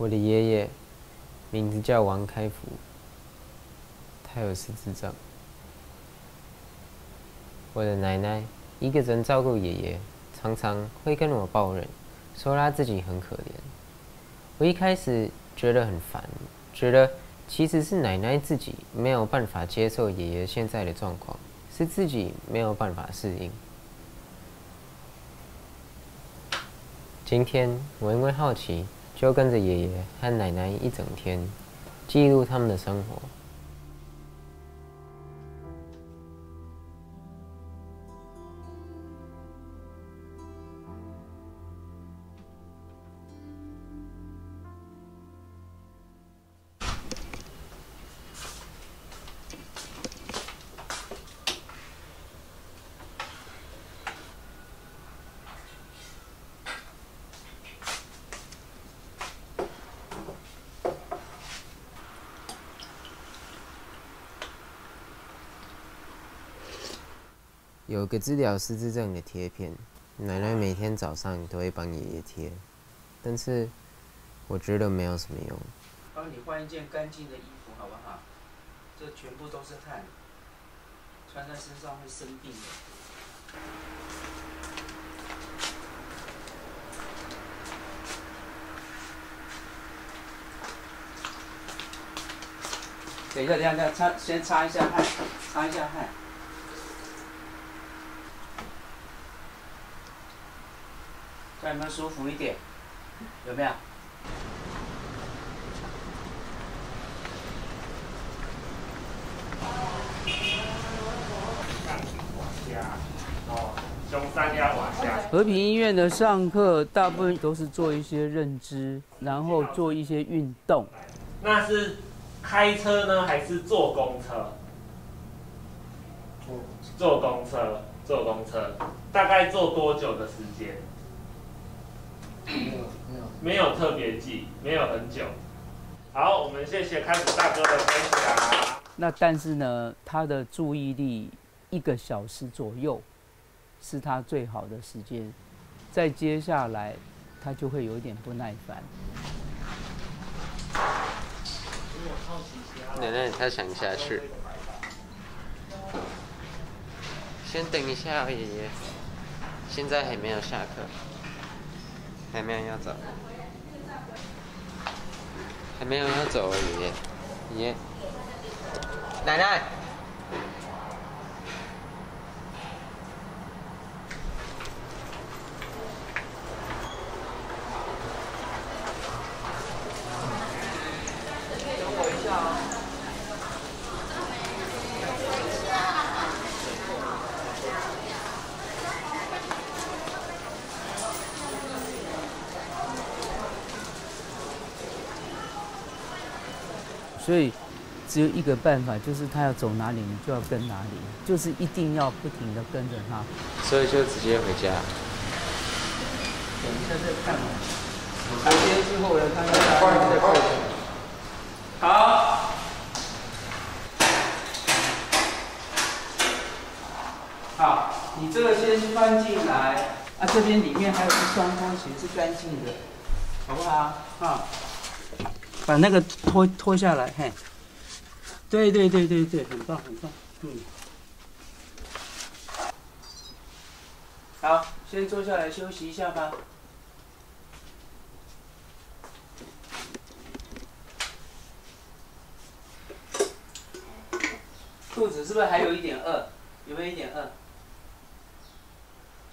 我的爷爷名字叫王开福，他有失智症。我的奶奶一个人照顾爷爷，常常会跟我抱怨，说他自己很可怜。我一开始觉得很烦，觉得其实是奶奶自己没有办法接受爷爷现在的状况，是自己没有办法适应。今天我因为好奇。就跟着爷爷和奶奶一整天，记录他们的生活。有个治疗失智症的贴片，奶奶每天早上都会帮爷爷贴，但是我觉得没有什么用。帮你换一件干净的衣服好不好？这全部都是汗，穿在身上会生病的。等一下，等一下，等下，擦，先擦一下汗，擦一下汗。有没有舒服一点？有没有？和平医院的上课大部分都是做一些认知，然后做一些运动。那是开车呢，还是坐公车？坐公车，坐公车，大概坐多久的时间？没有，没有，特别记，没有很久。好，我们谢谢开普大哥的分享。那但是呢，他的注意力一个小时左右是他最好的时间，再接下来他就会有一点不耐烦。奶奶，他想下去。先等一下，爷爷，现在还没有下课。还没有要走，还没有要走，爷爷，爷，奶奶，所以只有一个办法，就是他要走哪里，你就要跟哪里，就是一定要不停的跟着他。所以就直接回家。等一下再看嘛。之后呢，他要打你的过程。好。好，你这个先翻进来，啊，这边里面还有一双拖鞋是干净的，好不好？啊。把那个脱脱下来，嘿，对对对对对，很棒很棒，嗯，好，先坐下来休息一下吧。肚子是不是还有一点饿？有没有一点饿？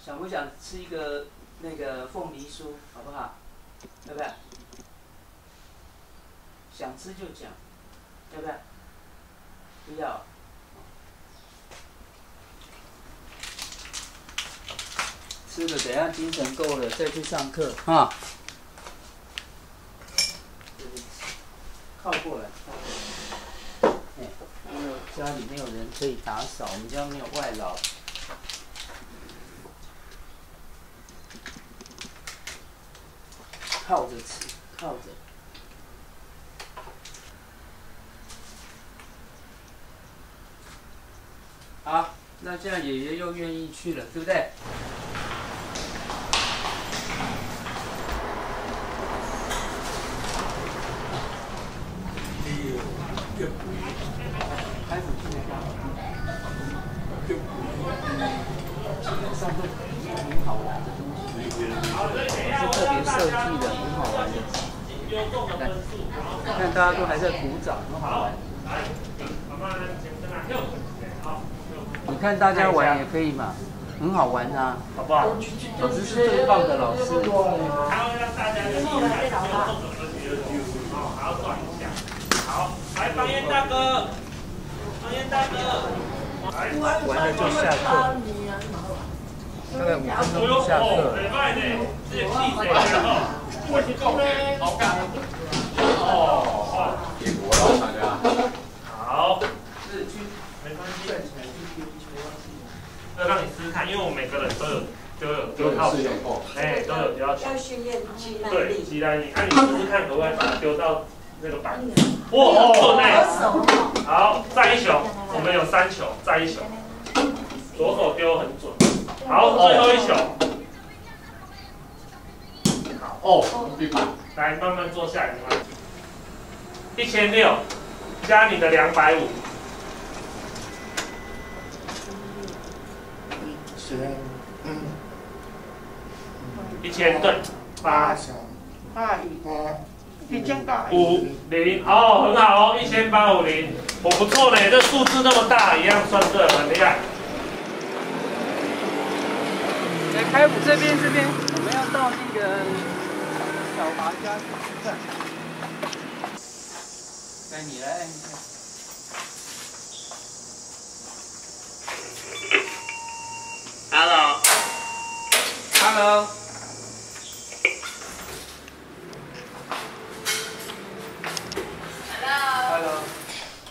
想不想吃一个那个凤梨酥，好不好？要不要？想吃就讲，要不要？不要。吃了，等下精神够了再去上课啊。靠过来，靠过来。哎，因为家里没有人可以打扫，我们家没有外劳。靠着吃，靠着。那这样爷爷又愿意去了对不对？越鼓越的上好玩的我是特别设计的很好玩的。但大家都还在鼓掌很好玩。你看大家玩也可以嘛，很好玩啊，好不好？老师是最棒的老师。还要让大家的心态好，还要转一下。好，来方燕大哥，方燕大哥，完了就下课，大概五分钟就下课。礼拜呢，这个气水之后，我去告别，好干。哦，结果了大家。好，是去，没关系。要让你试试看，因为我们每个人都有都有丢套球，哎，都有丢到球。要训练耐对，力。鸡蛋力，那你试试看，可不可以把它丢到那个板子？哇，准哎！好，再一球，我们有三球，再一球，左手丢很准。好，最后一球。好，哦，来慢慢坐下来，慢慢。一千六加你的两百五，千，嗯，一千对，八小，哎，八，一千八。五零哦，很好哦，一千八五零，我不错呢，这数字那么大，一样算对，很厉害。来开舞这边这边，我们要到那个小华家去吃饭。该你来按一下。Hello，Hello。Hello。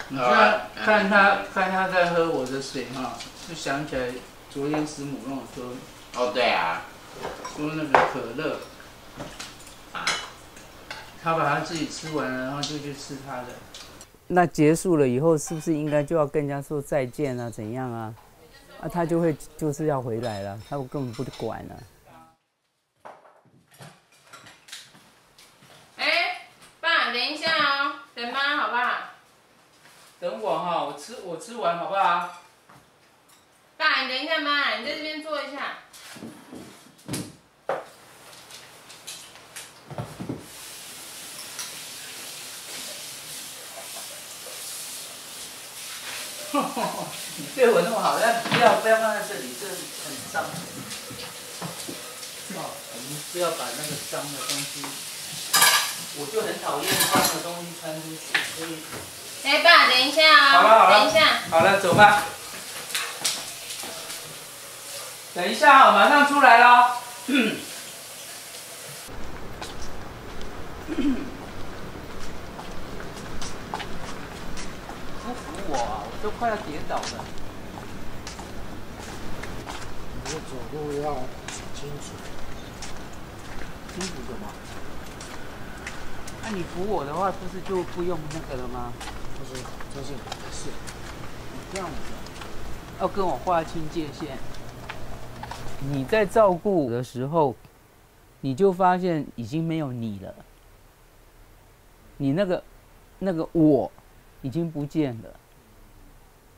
你现在看他看他在喝我的水哈，就想起来昨天师母跟我说哦对啊，说那个可乐，他把他自己吃完了，然后就去吃他的。那结束了以后，是不是应该就要跟人家说再见啊？怎样啊？啊，他就会就是要回来了，他根本不管了。哎，爸，等一下哦，等妈好不好？等我哈，我吃我吃完好不好？爸，你等一下妈，你在这边坐一下。你对我那么好，但不要不要放在这里，这很脏。哦，我们不要把那个脏的东西，我就很讨厌穿的东西穿出去，所以。哎，爸，等一下哦，好了好了等一下。好了，走吧。等一下啊，马上出来了。不服我啊！我都快要跌倒了。你的走路要清楚，清楚什么？那、你扶我的话，不是就不用那个了吗？不是这是你的事，这样子，要跟我划清界限。你在照顾的时候，你就发现已经没有你了，你那个那个我已经不见了，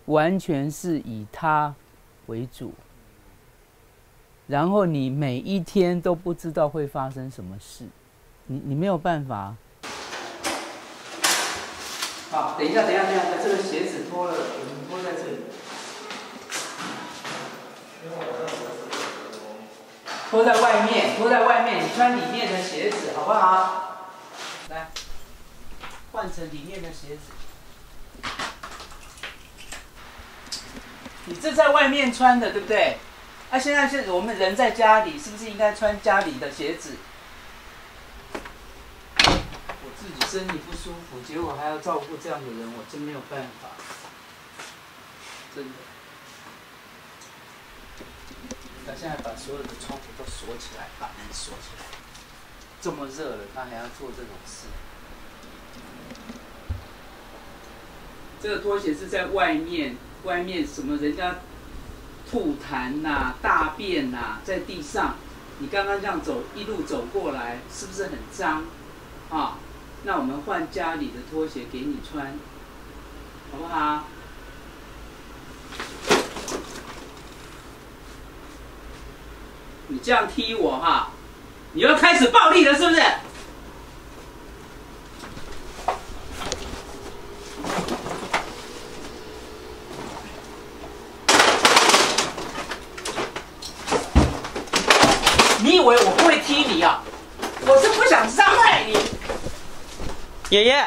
完全是以他为主。然后你每一天都不知道会发生什么事，你你没有办法。好，等一下，等一下，等一下，这个鞋子脱了，我们脱在这里。脱在外面，脱在外面，你穿里面的鞋子，好不好？来，换成里面的鞋子。你这在外面穿的，对不对？啊，现在是我们人在家里，是不是应该穿家里的鞋子？我自己身体不舒服，结果还要照顾这样的人，我真没有办法，真的。他现在把所有的窗户都锁起来，把门锁起来。这么热了，他还要做这种事。这个拖鞋是在外面，外面什么人家吐痰呐、大便呐、在地上，你刚刚这样走，一路走过来，是不是很脏？啊，那我们换家里的拖鞋给你穿，好不好？你这样踢我哈，你要开始暴力了是不是？你以为我不会踢你啊？我是不想伤害你。爷爷，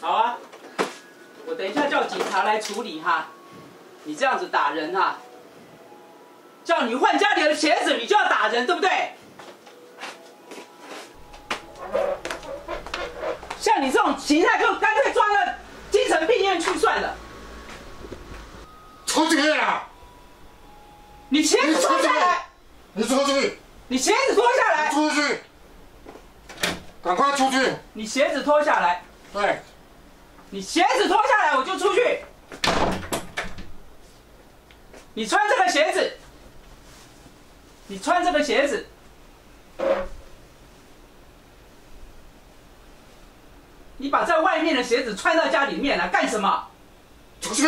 好啊，我等一下叫警察来处理哈。你这样子打人哈，叫你换家里的鞋子，你就要打人，对不对？像你这种形态，就干脆装到精神病院去算了。出去啊！你鞋子脱下来，你出去！你鞋子脱下来，出去！赶快出去！你鞋子脱下来，对，你鞋子脱下来，我就出去。你穿这个鞋子，你穿这个鞋子，你把在外面的鞋子穿到家里面来干什么？出去！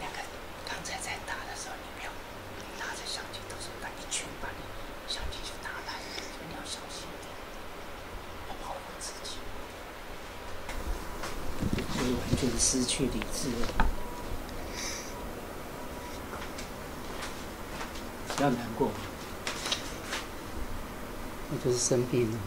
那个刚才在打的时候，你没有拿着相机，都是他一拳把你相机就拿来，所以你要小心一点，要保护自己。所以完全失去理智，不要难过，那就是生病了。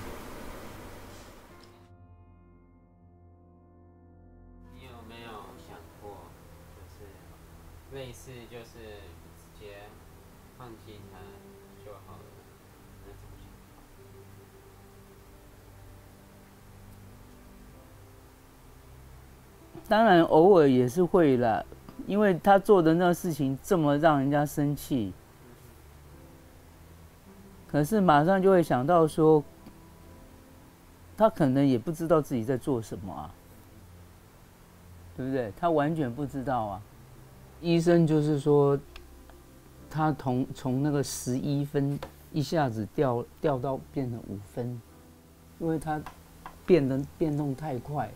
当然偶尔也是会啦，因为他做的那事情这么让人家生气，可是马上就会想到说，他可能也不知道自己在做什么啊，对不对？他完全不知道啊。医生就是说，他从从那个十一分一下子掉掉到变成五分，因为他变得变动太快了。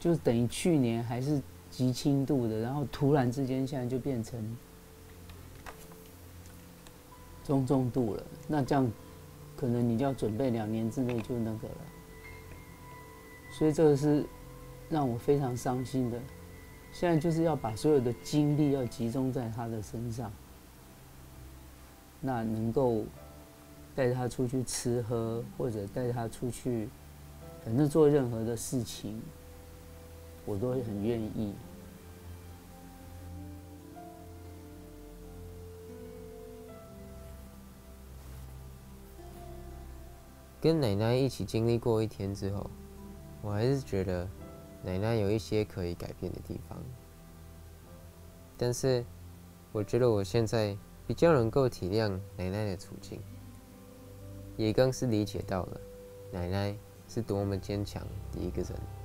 就等于去年还是极轻度的，然后突然之间现在就变成中重度了。那这样可能你就要准备两年之内就那个了。所以这个是让我非常伤心的。现在就是要把所有的精力要集中在他的身上，那能够带他出去吃喝，或者带他出去，反正做任何的事情。我都会很愿意。跟奶奶一起经历过一天之后，我还是觉得奶奶有一些可以改变的地方。但是，我觉得我现在比较能够体谅奶奶的处境，也更是理解到了奶奶是多么坚强的一个人。